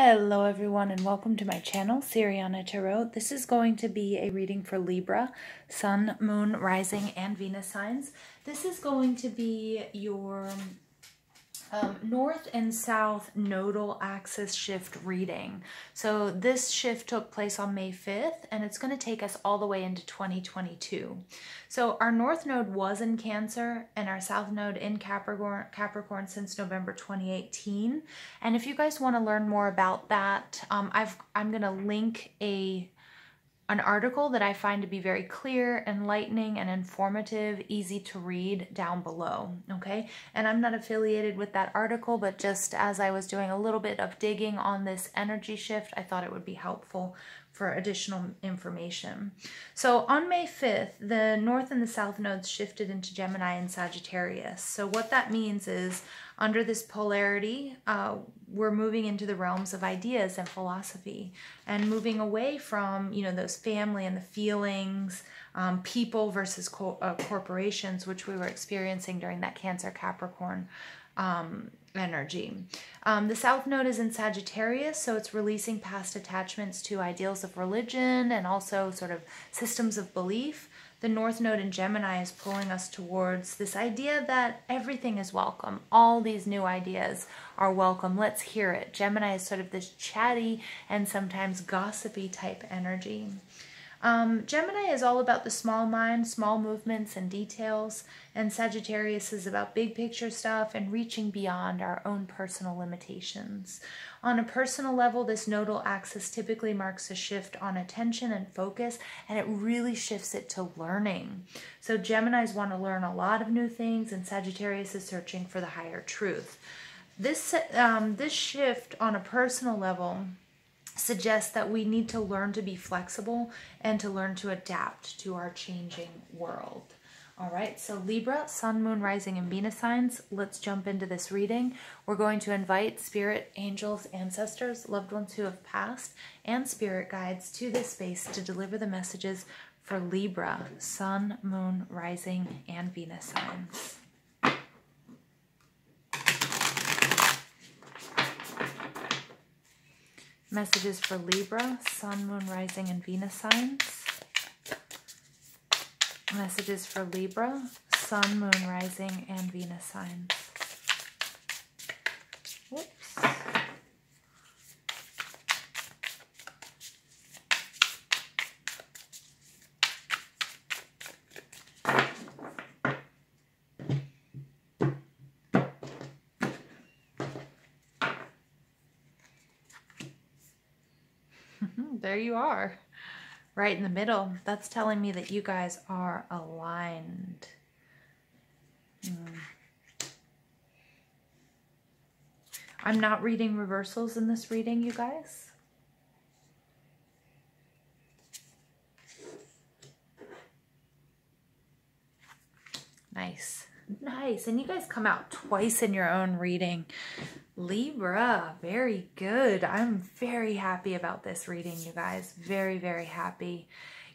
Hello everyone and welcome to my channel, Siriana Tarot. This is going to be a reading for Libra, Sun, Moon, Rising, and Venus signs. This is going to be your um, north and south nodal axis shift reading. So this shift took place on May 5th and it's going to take us all the way into 2022. So our north node was in Cancer and our south node in Capricorn, Capricorn since November 2018. And if you guys want to learn more about that, um, I've, I'm going to link a an article that I find to be very clear, enlightening, and informative, easy to read down below. Okay, and I'm not affiliated with that article, but just as I was doing a little bit of digging on this energy shift, I thought it would be helpful for additional information. So on May 5th, the North and the South nodes shifted into Gemini and Sagittarius. So what that means is under this polarity, uh, we're moving into the realms of ideas and philosophy and moving away from, you know, those family and the feelings, um, people versus co uh, corporations, which we were experiencing during that Cancer Capricorn um, energy. Um, the South Node is in Sagittarius, so it's releasing past attachments to ideals of religion and also sort of systems of belief. The North Node in Gemini is pulling us towards this idea that everything is welcome. All these new ideas are welcome. Let's hear it. Gemini is sort of this chatty and sometimes gossipy type energy. Um, Gemini is all about the small mind, small movements and details, and Sagittarius is about big picture stuff and reaching beyond our own personal limitations. On a personal level, this nodal axis typically marks a shift on attention and focus, and it really shifts it to learning. So Geminis want to learn a lot of new things, and Sagittarius is searching for the higher truth. This, um, this shift on a personal level suggests that we need to learn to be flexible and to learn to adapt to our changing world. All right, so Libra, Sun, Moon, Rising, and Venus signs. Let's jump into this reading. We're going to invite spirit, angels, ancestors, loved ones who have passed, and spirit guides to this space to deliver the messages for Libra, Sun, Moon, Rising, and Venus signs. Messages for Libra, Sun, Moon, Rising, and Venus signs. Messages for Libra, Sun, Moon, Rising, and Venus signs. Whoops. There you are, right in the middle. That's telling me that you guys are aligned. Mm. I'm not reading reversals in this reading, you guys. Nice. Nice. And you guys come out twice in your own reading. Libra, very good. I'm very happy about this reading, you guys. Very, very happy.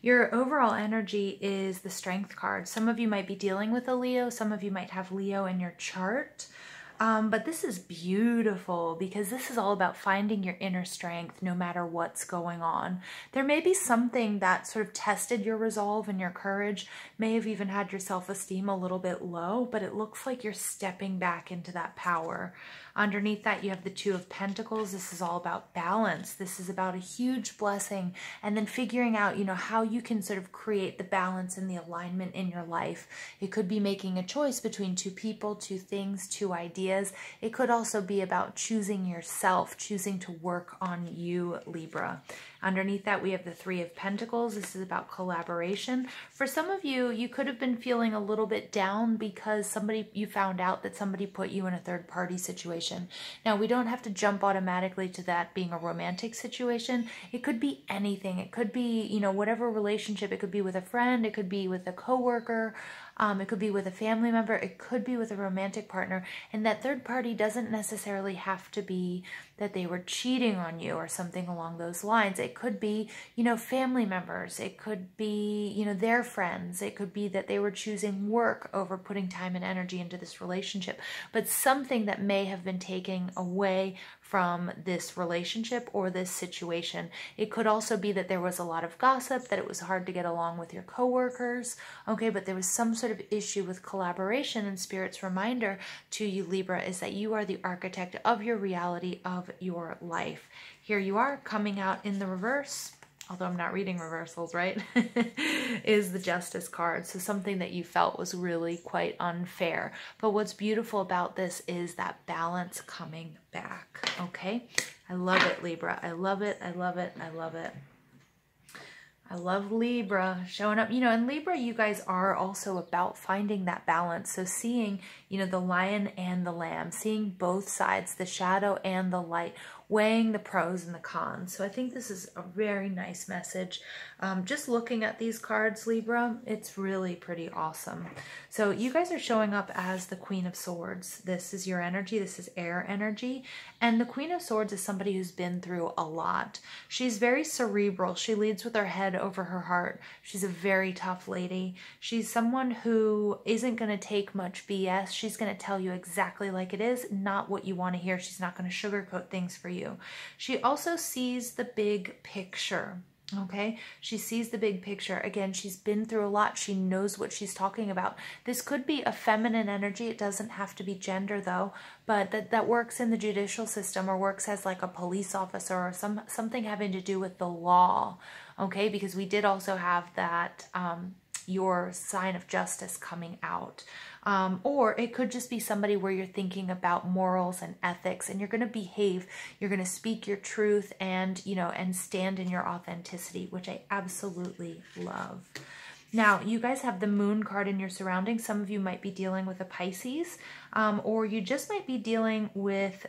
Your overall energy is the strength card. Some of you might be dealing with a Leo. Some of you might have Leo in your chart. Um, but this is beautiful because this is all about finding your inner strength no matter what's going on. There may be something that sort of tested your resolve and your courage, may have even had your self-esteem a little bit low, but it looks like you're stepping back into that power. Underneath that, you have the Two of Pentacles. This is all about balance. This is about a huge blessing and then figuring out, you know, how you can sort of create the balance and the alignment in your life. It could be making a choice between two people, two things, two ideas. It could also be about choosing yourself, choosing to work on you, Libra. Underneath that, we have the Three of Pentacles. This is about collaboration. For some of you, you could have been feeling a little bit down because somebody you found out that somebody put you in a third party situation. Now, we don't have to jump automatically to that being a romantic situation. It could be anything. It could be, you know, whatever relationship. It could be with a friend. It could be with a coworker. Um, it could be with a family member. It could be with a romantic partner. And that third party doesn't necessarily have to be that they were cheating on you or something along those lines. It could be, you know, family members. It could be, you know, their friends. It could be that they were choosing work over putting time and energy into this relationship. But something that may have been taken away from this relationship or this situation. It could also be that there was a lot of gossip, that it was hard to get along with your coworkers, okay, but there was some sort of issue with collaboration and Spirit's reminder to you, Libra, is that you are the architect of your reality of your life. Here you are coming out in the reverse although I'm not reading reversals, right? is the justice card. So something that you felt was really quite unfair. But what's beautiful about this is that balance coming back, okay? I love it, Libra. I love it. I love it. I love it. I love Libra showing up. You know, and Libra, you guys are also about finding that balance. So seeing, you know, the lion and the lamb, seeing both sides, the shadow and the light, weighing the pros and the cons. So I think this is a very nice message. Um, just looking at these cards, Libra, it's really pretty awesome. So you guys are showing up as the Queen of Swords. This is your energy. This is air energy. And the Queen of Swords is somebody who's been through a lot. She's very cerebral. She leads with her head over her heart. She's a very tough lady. She's someone who isn't going to take much BS. She's going to tell you exactly like it is, not what you want to hear. She's not going to sugarcoat things for you you. She also sees the big picture. Okay, she sees the big picture. Again, she's been through a lot. She knows what she's talking about. This could be a feminine energy. It doesn't have to be gender though, but that, that works in the judicial system or works as like a police officer or some something having to do with the law. Okay, because we did also have that um, your sign of justice coming out. Um, or it could just be somebody where you're thinking about morals and ethics and you're going to behave, you're going to speak your truth and, you know, and stand in your authenticity, which I absolutely love. Now, you guys have the moon card in your surroundings. Some of you might be dealing with a Pisces, um, or you just might be dealing with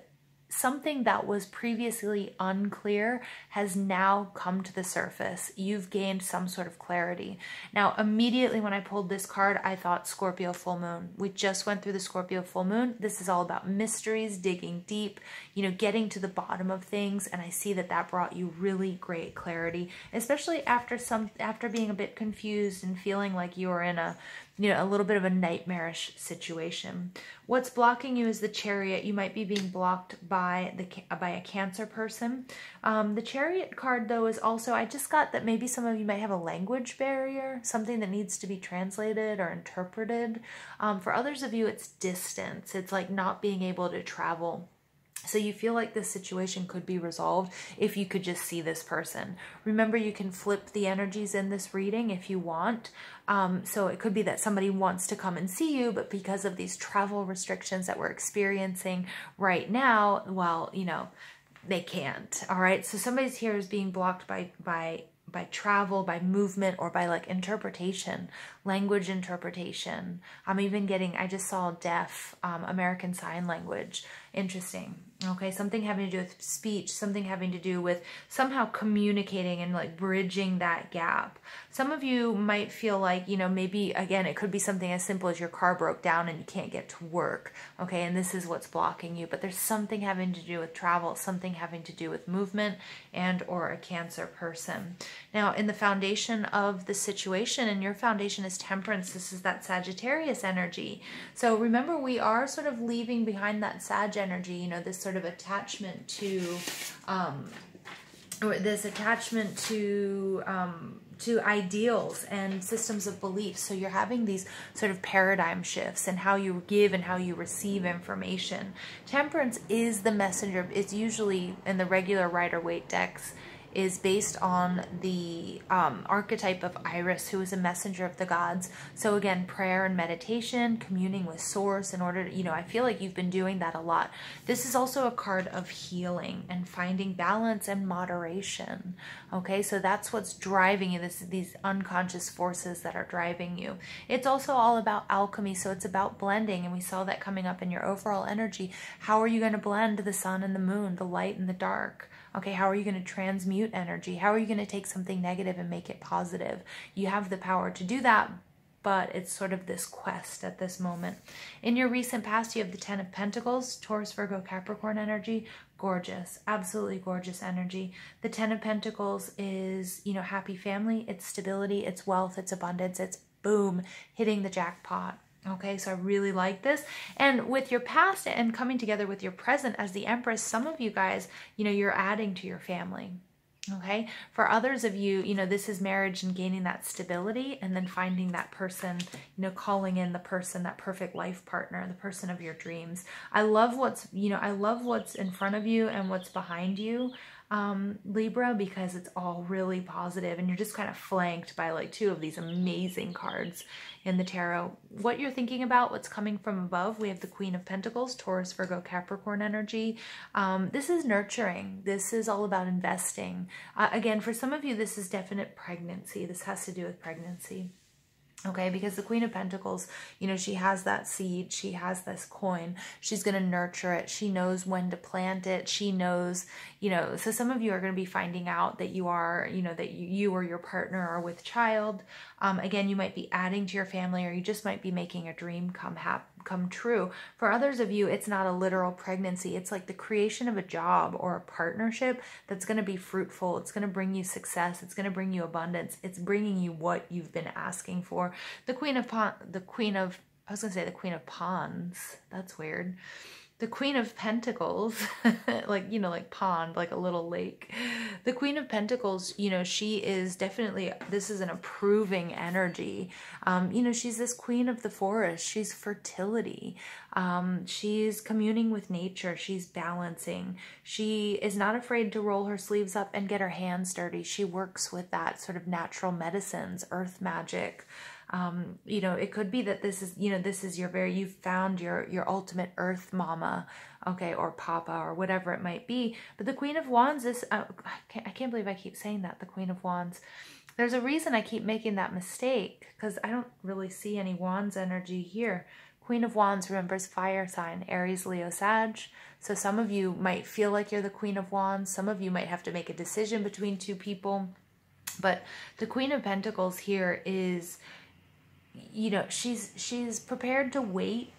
something that was previously unclear has now come to the surface. You've gained some sort of clarity. Now, immediately when I pulled this card, I thought Scorpio full moon. We just went through the Scorpio full moon. This is all about mysteries, digging deep, you know, getting to the bottom of things. And I see that that brought you really great clarity, especially after some, after being a bit confused and feeling like you were in a, you know, a little bit of a nightmarish situation. What's blocking you is the chariot. You might be being blocked by the by a cancer person. Um, the chariot card, though, is also, I just got that maybe some of you might have a language barrier, something that needs to be translated or interpreted. Um, for others of you, it's distance. It's like not being able to travel so you feel like this situation could be resolved if you could just see this person. Remember, you can flip the energies in this reading if you want. Um, so it could be that somebody wants to come and see you, but because of these travel restrictions that we're experiencing right now, well, you know, they can't. All right. So somebody's here is being blocked by by by travel, by movement, or by like interpretation, language interpretation. I'm even getting, I just saw deaf um, American Sign Language. Interesting. Okay, something having to do with speech, something having to do with somehow communicating and like bridging that gap. Some of you might feel like, you know, maybe again, it could be something as simple as your car broke down and you can't get to work. Okay, and this is what's blocking you, but there's something having to do with travel, something having to do with movement and or a cancer person. Now, in the foundation of the situation, and your foundation is temperance, this is that Sagittarius energy. So remember, we are sort of leaving behind that Sag energy, you know, this sort of attachment to um, or this attachment to um, to ideals and systems of belief. So you're having these sort of paradigm shifts in how you give and how you receive information. Temperance is the messenger. It's usually in the regular Rider Waite decks is based on the um, archetype of Iris, who is a messenger of the gods. So again, prayer and meditation, communing with source in order to, you know, I feel like you've been doing that a lot. This is also a card of healing and finding balance and moderation. Okay, so that's what's driving you, this, these unconscious forces that are driving you. It's also all about alchemy, so it's about blending, and we saw that coming up in your overall energy. How are you going to blend the sun and the moon, the light and the dark? Okay, how are you going to transmute energy? How are you going to take something negative and make it positive? You have the power to do that, but it's sort of this quest at this moment. In your recent past, you have the Ten of Pentacles, Taurus, Virgo, Capricorn energy, gorgeous, absolutely gorgeous energy. The Ten of Pentacles is, you know, happy family, it's stability, it's wealth, it's abundance, it's boom, hitting the jackpot. Okay, so I really like this. And with your past and coming together with your present as the Empress, some of you guys, you know, you're adding to your family. Okay. For others of you, you know, this is marriage and gaining that stability and then finding that person, you know, calling in the person, that perfect life partner, the person of your dreams. I love what's, you know, I love what's in front of you and what's behind you um, Libra because it's all really positive and you're just kind of flanked by like two of these amazing cards in the tarot. What you're thinking about, what's coming from above, we have the Queen of Pentacles, Taurus, Virgo, Capricorn energy. Um, this is nurturing. This is all about investing. Uh, again, for some of you, this is definite pregnancy. This has to do with pregnancy. Okay, because the Queen of Pentacles, you know, she has that seed, she has this coin, she's going to nurture it, she knows when to plant it, she knows, you know, so some of you are going to be finding out that you are, you know, that you or your partner are with child. Um, again, you might be adding to your family or you just might be making a dream come come true. For others of you, it's not a literal pregnancy. It's like the creation of a job or a partnership that's going to be fruitful. It's going to bring you success. It's going to bring you abundance. It's bringing you what you've been asking for. The Queen of the Queen of I was going to say the Queen of Pawns. That's weird the Queen of Pentacles, like, you know, like pond, like a little lake. The Queen of Pentacles, you know, she is definitely, this is an approving energy. Um, you know, she's this queen of the forest. She's fertility. Um, she's communing with nature. She's balancing. She is not afraid to roll her sleeves up and get her hands dirty. She works with that sort of natural medicines, earth magic, um, you know, it could be that this is, you know, this is your very, you found your, your ultimate earth mama, okay, or papa or whatever it might be. But the Queen of Wands is, uh, I, can't, I can't believe I keep saying that, the Queen of Wands. There's a reason I keep making that mistake because I don't really see any Wands energy here. Queen of Wands remembers fire sign, Aries, Leo, Sag. So some of you might feel like you're the Queen of Wands. Some of you might have to make a decision between two people. But the Queen of Pentacles here is you know, she's she's prepared to wait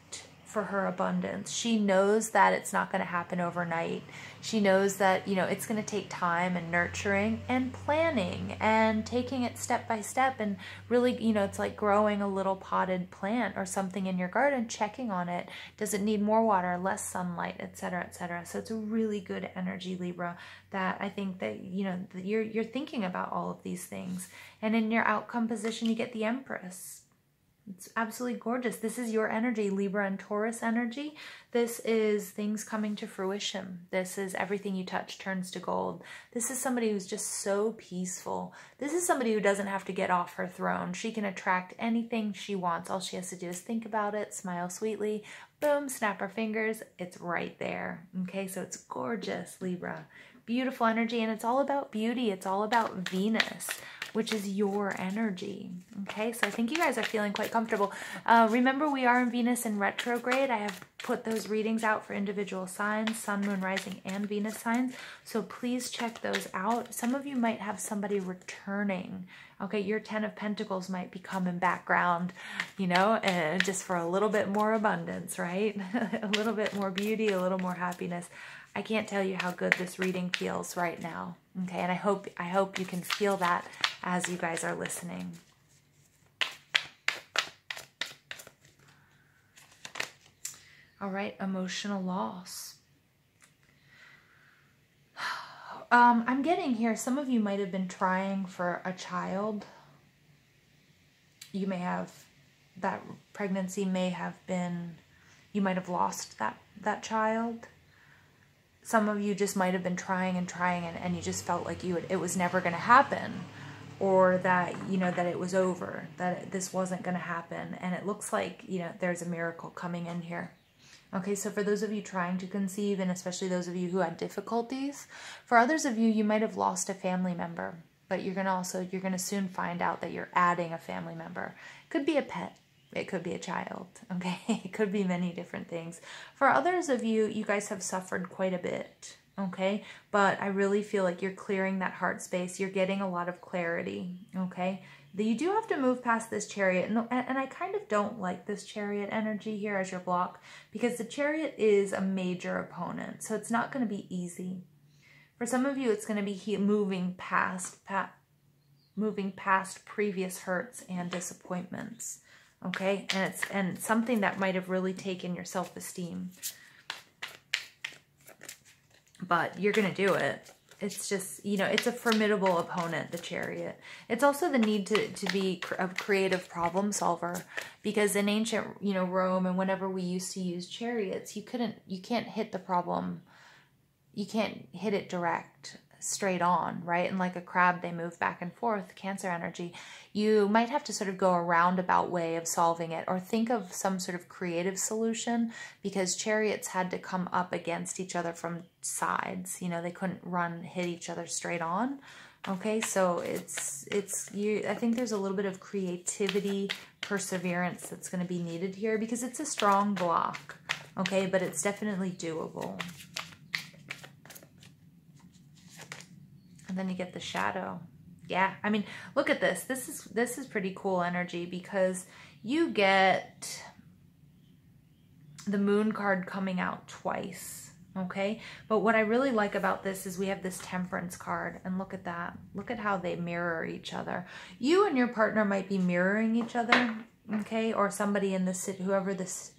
for her abundance. She knows that it's not going to happen overnight. She knows that, you know, it's going to take time and nurturing and planning and taking it step by step and really, you know, it's like growing a little potted plant or something in your garden, checking on it. Does it need more water, less sunlight, etc., etc. So it's a really good energy Libra that I think that, you know, you're you're thinking about all of these things. And in your outcome position, you get the Empress it's absolutely gorgeous. This is your energy, Libra and Taurus energy. This is things coming to fruition. This is everything you touch turns to gold. This is somebody who's just so peaceful. This is somebody who doesn't have to get off her throne. She can attract anything she wants. All she has to do is think about it, smile sweetly, boom, snap her fingers. It's right there. Okay, so it's gorgeous, Libra. Beautiful energy, and it's all about beauty. It's all about Venus which is your energy. Okay, so I think you guys are feeling quite comfortable. Uh, remember, we are in Venus in retrograde. I have put those readings out for individual signs, sun, moon, rising, and Venus signs. So please check those out. Some of you might have somebody returning. Okay, your Ten of Pentacles might become in background, you know, just for a little bit more abundance, right? a little bit more beauty, a little more happiness. I can't tell you how good this reading feels right now. Okay, and I hope I hope you can feel that as you guys are listening. All right, emotional loss. Um, I'm getting here, some of you might have been trying for a child. You may have, that pregnancy may have been, you might have lost that, that child some of you just might have been trying and trying and, and you just felt like you would, it was never going to happen or that you know that it was over that this wasn't going to happen. And it looks like you know there's a miracle coming in here. Okay so for those of you trying to conceive and especially those of you who had difficulties for others of you you might have lost a family member but you're going to also you're going to soon find out that you're adding a family member. Could be a pet it could be a child, okay? It could be many different things. For others of you, you guys have suffered quite a bit, okay? But I really feel like you're clearing that heart space. You're getting a lot of clarity, okay? you do have to move past this chariot and, and i kind of don't like this chariot energy here as your block because the chariot is a major opponent so it's not going to be easy for some of you it's going to be moving past pa- moving past previous hurts and disappointments okay and it's and something that might have really taken your self-esteem. But you're going to do it. It's just you know it's a formidable opponent the chariot. It's also the need to to be a creative problem solver because in ancient you know rome and whenever we used to use chariots you couldn't you can't hit the problem. You can't hit it direct straight on, right? And like a crab, they move back and forth, Cancer energy. You might have to sort of go a roundabout way of solving it or think of some sort of creative solution because chariots had to come up against each other from sides. You know, they couldn't run, hit each other straight on. Okay, so it's, it's, you, I think there's a little bit of creativity, perseverance that's going to be needed here because it's a strong block. Okay, but it's definitely doable. And then you get the shadow. Yeah, I mean, look at this. This is this is pretty cool energy because you get the moon card coming out twice, okay? But what I really like about this is we have this temperance card and look at that. Look at how they mirror each other. You and your partner might be mirroring each other, okay? Or somebody in this, whoever this,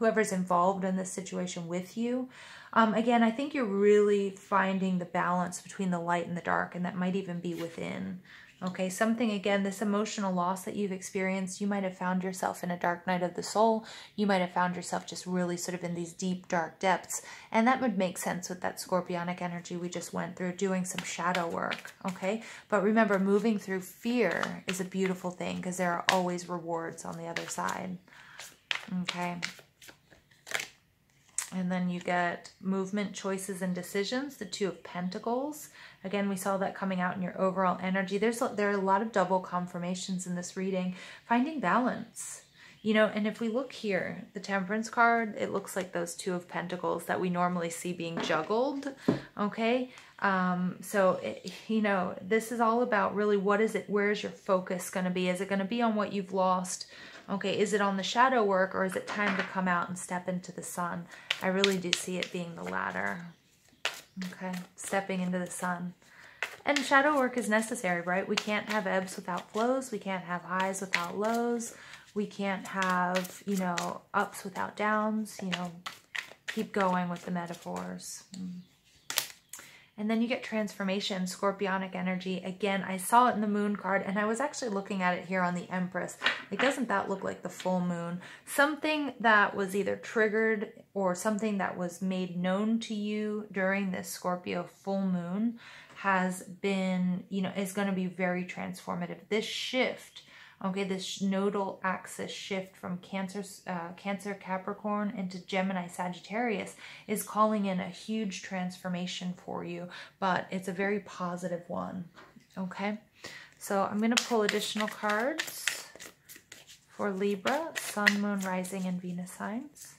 whoever's involved in this situation with you um, again, I think you're really finding the balance between the light and the dark, and that might even be within. Okay, something again, this emotional loss that you've experienced, you might have found yourself in a dark night of the soul. You might have found yourself just really sort of in these deep, dark depths. And that would make sense with that scorpionic energy we just went through, doing some shadow work. Okay, but remember, moving through fear is a beautiful thing because there are always rewards on the other side. Okay. And then you get movement, choices, and decisions, the Two of Pentacles. Again, we saw that coming out in your overall energy. There's There are a lot of double confirmations in this reading. Finding balance. You know, and if we look here, the Temperance card, it looks like those Two of Pentacles that we normally see being juggled, okay? Um, so, it, you know, this is all about really what is it, where is your focus going to be? Is it going to be on what you've lost? Okay, is it on the shadow work or is it time to come out and step into the sun? I really do see it being the latter. Okay, stepping into the sun. And shadow work is necessary, right? We can't have ebbs without flows. We can't have highs without lows. We can't have, you know, ups without downs. You know, keep going with the metaphors. Mm. And then you get transformation, scorpionic energy. Again, I saw it in the moon card and I was actually looking at it here on the Empress. Like, doesn't that look like the full moon? Something that was either triggered or something that was made known to you during this Scorpio full moon has been, you know, is going to be very transformative. This shift Okay, this nodal axis shift from Cancer, uh, Cancer Capricorn into Gemini Sagittarius is calling in a huge transformation for you, but it's a very positive one. Okay, so I'm going to pull additional cards for Libra, Sun, Moon, Rising, and Venus signs.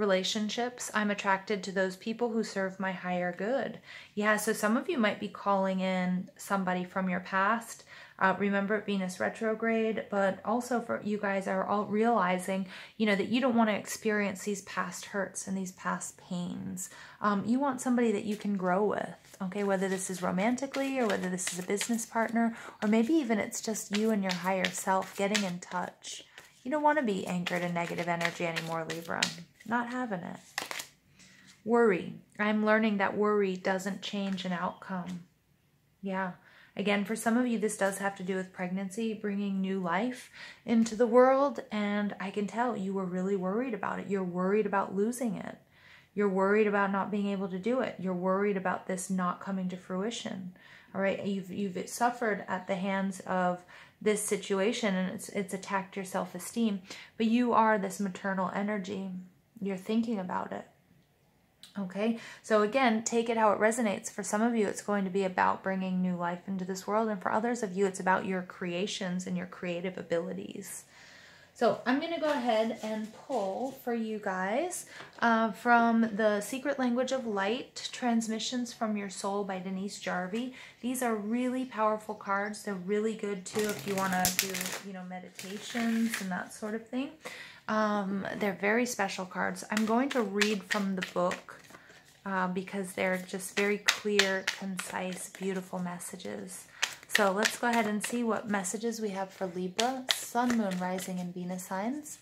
Relationships, I'm attracted to those people who serve my higher good. Yeah, so some of you might be calling in somebody from your past. Uh, remember Venus retrograde, but also for you guys are all realizing, you know, that you don't want to experience these past hurts and these past pains. Um, you want somebody that you can grow with, okay? Whether this is romantically or whether this is a business partner, or maybe even it's just you and your higher self getting in touch. You don't want to be anchored in negative energy anymore, Libra not having it. Worry. I'm learning that worry doesn't change an outcome. Yeah. Again, for some of you, this does have to do with pregnancy, bringing new life into the world. And I can tell you were really worried about it. You're worried about losing it. You're worried about not being able to do it. You're worried about this not coming to fruition. All right. You've, you've suffered at the hands of this situation and it's, it's attacked your self-esteem. But you are this maternal energy you're thinking about it. Okay, so again, take it how it resonates. For some of you, it's going to be about bringing new life into this world, and for others of you, it's about your creations and your creative abilities. So I'm going to go ahead and pull for you guys uh, from the Secret Language of Light, Transmissions from Your Soul by Denise Jarvie. These are really powerful cards. They're really good too if you want to do, you know, meditations and that sort of thing. Um, they're very special cards. I'm going to read from the book uh, because they're just very clear, concise, beautiful messages. So let's go ahead and see what messages we have for Libra, Sun, Moon, Rising, and Venus signs.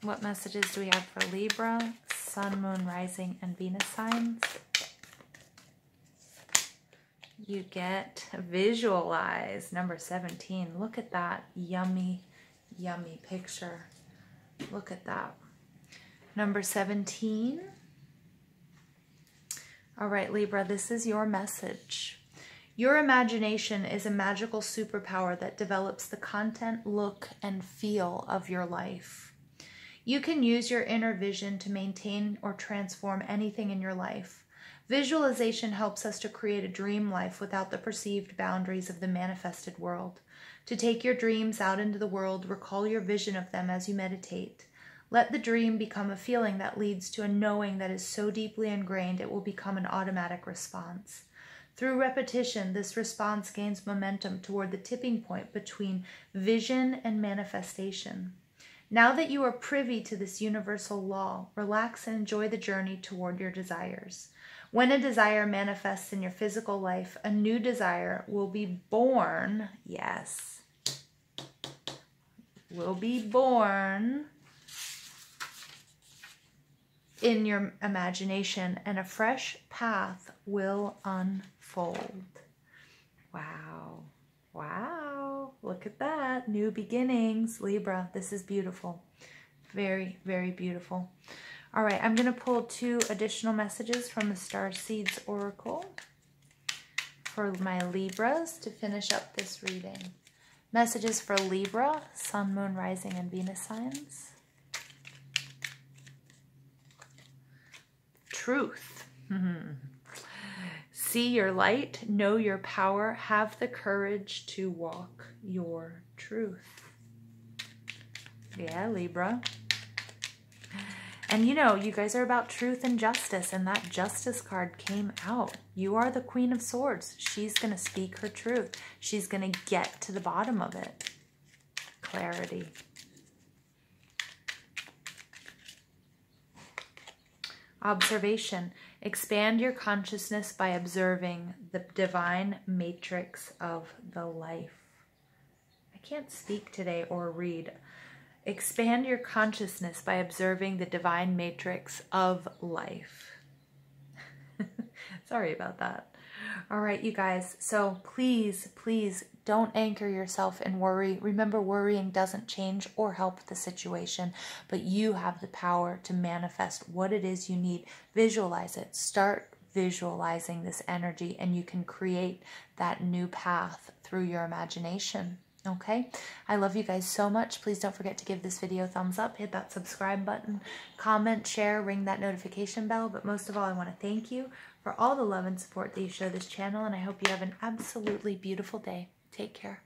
What messages do we have for Libra, Sun, Moon, Rising, and Venus signs? You get visualize, number 17. Look at that yummy, yummy picture. Look at that. Number 17. All right, Libra, this is your message. Your imagination is a magical superpower that develops the content, look, and feel of your life. You can use your inner vision to maintain or transform anything in your life. Visualization helps us to create a dream life without the perceived boundaries of the manifested world. To take your dreams out into the world, recall your vision of them as you meditate. Let the dream become a feeling that leads to a knowing that is so deeply ingrained it will become an automatic response. Through repetition, this response gains momentum toward the tipping point between vision and manifestation. Now that you are privy to this universal law, relax and enjoy the journey toward your desires. When a desire manifests in your physical life, a new desire will be born. Yes. Will be born in your imagination, and a fresh path will unfold. Wow. Wow. Look at that. New beginnings. Libra, this is beautiful. Very, very beautiful. All right, I'm going to pull two additional messages from the Star Seeds Oracle for my Libras to finish up this reading. Messages for Libra, Sun, Moon, Rising, and Venus signs. Truth. See your light, know your power, have the courage to walk your truth. Yeah, Libra. And you know, you guys are about truth and justice, and that justice card came out. You are the Queen of Swords. She's going to speak her truth. She's going to get to the bottom of it. Clarity. Observation. Expand your consciousness by observing the divine matrix of the life. I can't speak today or read. Expand your consciousness by observing the divine matrix of life. Sorry about that. All right, you guys. So please, please don't anchor yourself in worry. Remember, worrying doesn't change or help the situation, but you have the power to manifest what it is you need. Visualize it. Start visualizing this energy, and you can create that new path through your imagination. Okay, I love you guys so much. Please don't forget to give this video a thumbs up, hit that subscribe button, comment, share, ring that notification bell. But most of all, I want to thank you for all the love and support that you show this channel, and I hope you have an absolutely beautiful day. Take care.